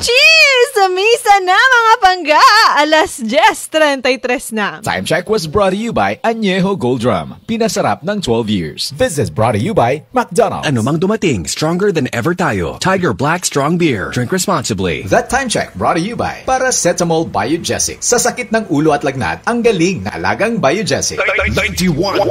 Cheers! Misa na mga pangga! Alas 10.33 na. Time check was brought to you by Añejo Gold Drum. Pinasarap ng 12 years. This is brought to you by McDonald's. Ano mang dumating, stronger than ever tayo. Tiger Black Strong Beer. Drink responsibly. That time check brought to you by Paracetamol Biogesic. Sa sakit ng ulo at lagnat, ang galing na alagang Biogesic. 91